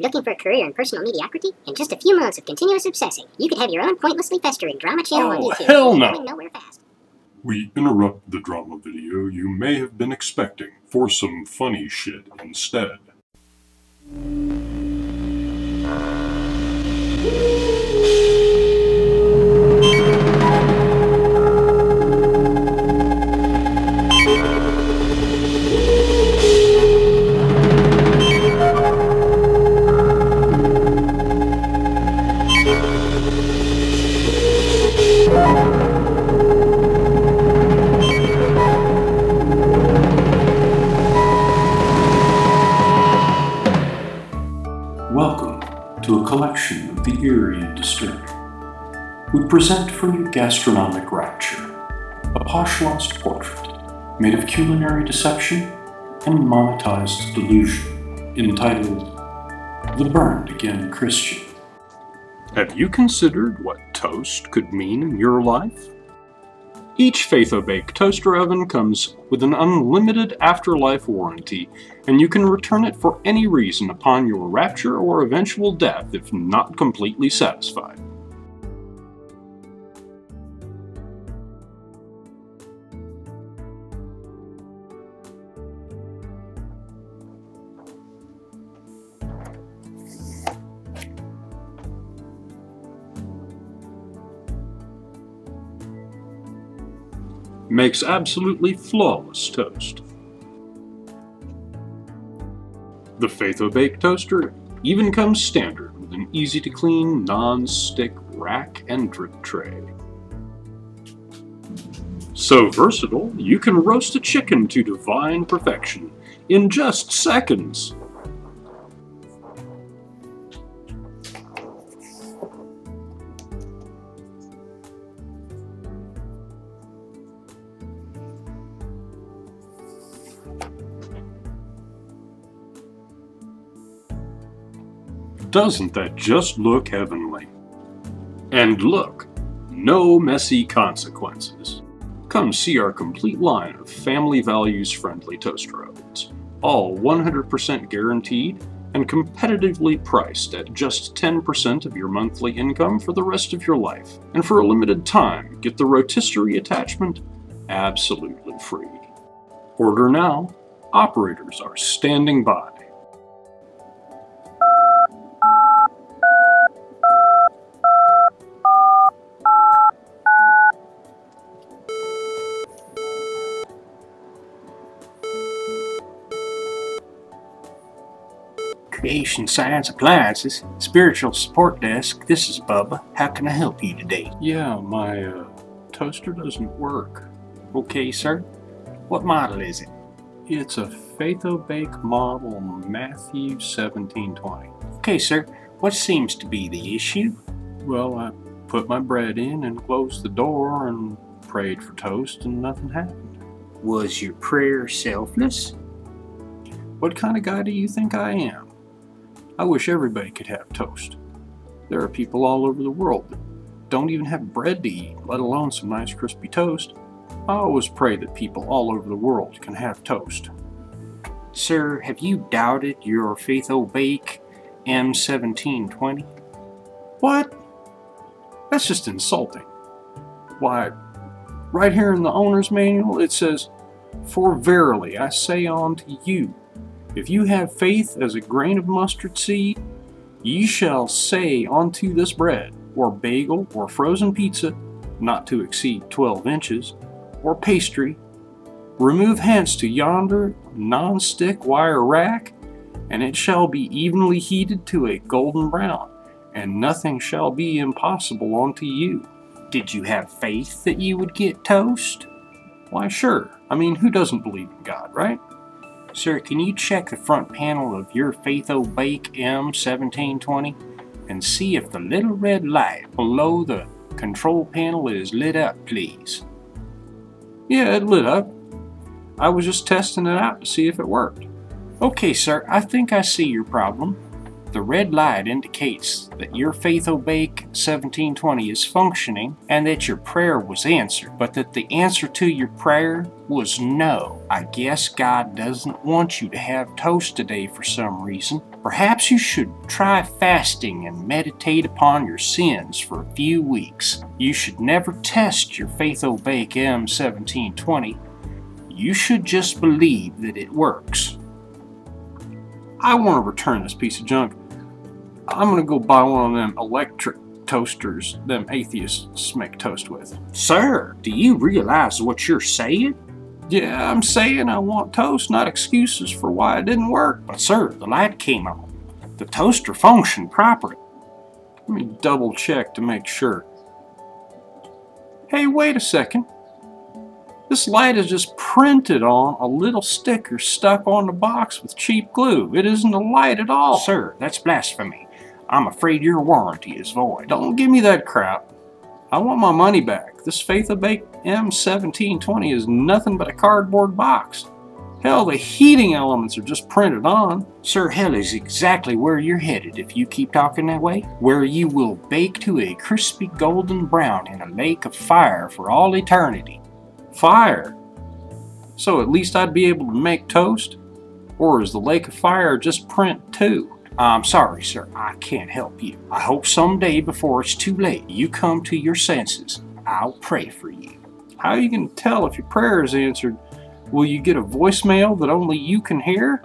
Looking for a career in personal mediocrity? In just a few months of continuous obsessing, you could have your own pointlessly festering drama channel on Oh, YouTube. hell no. Nowhere fast. We interrupt the drama video you may have been expecting for some funny shit instead. The eerie and disturbing. We present for you Gastronomic Rapture, a posh lost portrait made of culinary deception and monetized delusion, entitled The Burned Again Christian. Have you considered what toast could mean in your life? Each Faitho Bake toaster oven comes with an unlimited afterlife warranty, and you can return it for any reason upon your rapture or eventual death if not completely satisfied. Makes absolutely flawless toast. The Faitho Bake Toaster even comes standard with an easy to clean non-stick rack and drip tray. So versatile, you can roast a chicken to divine perfection in just seconds. Doesn't that just look heavenly? And look, no messy consequences. Come see our complete line of family values friendly toaster ovens, all 100% guaranteed and competitively priced at just 10% of your monthly income for the rest of your life. And for a limited time, get the rotisserie attachment absolutely free. Order now. Operators are standing by. Creation Science Appliances, Spiritual Support Desk. This is Bubba. How can I help you today? Yeah, my uh, toaster doesn't work. Okay, sir. What model is it? It's a Faitho Bake model Matthew 1720. Okay, sir. What seems to be the issue? Well, I put my bread in and closed the door and prayed for toast and nothing happened. Was your prayer selfless? What kind of guy do you think I am? I wish everybody could have toast. There are people all over the world that don't even have bread to eat, let alone some nice crispy toast. I always pray that people all over the world can have toast. Sir, have you doubted your Faitho Bake M1720? What? That's just insulting. Why, right here in the owner's manual it says, For verily I say unto you, if you have faith as a grain of mustard seed, ye shall say unto this bread, or bagel, or frozen pizza, not to exceed twelve inches, or pastry, remove hence to yonder non-stick wire rack, and it shall be evenly heated to a golden brown, and nothing shall be impossible unto you. Did you have faith that you would get toast? Why, sure. I mean, who doesn't believe in God, right? Sir, can you check the front panel of your Faitho Bake M1720 and see if the little red light below the control panel is lit up, please? Yeah, it lit up. I was just testing it out to see if it worked. Okay, sir, I think I see your problem. The red light indicates that your Faitho Bake 1720 is functioning and that your prayer was answered, but that the answer to your prayer was no. I guess God doesn't want you to have toast today for some reason. Perhaps you should try fasting and meditate upon your sins for a few weeks. You should never test your Faitho Bake M1720. You should just believe that it works. I want to return this piece of junk. I'm going to go buy one of them electric toasters them atheists make toast with. Sir, do you realize what you're saying? Yeah, I'm saying I want toast, not excuses for why it didn't work. But sir, the light came on. The toaster functioned properly. Let me double check to make sure. Hey, wait a second. This light is just printed on a little sticker stuck on the box with cheap glue. It isn't a light at all. Sir, that's blasphemy. I'm afraid your warranty is void. Don't give me that crap. I want my money back. This Faitho Bake M1720 is nothing but a cardboard box. Hell, the heating elements are just printed on. Sir, hell is exactly where you're headed if you keep talking that way. Where you will bake to a crispy golden brown in a lake of fire for all eternity. Fire? So at least I'd be able to make toast? Or is the lake of fire just print too? I'm sorry, sir, I can't help you. I hope someday before it's too late you come to your senses. I'll pray for you. How are you going to tell if your prayer is answered? Will you get a voicemail that only you can hear?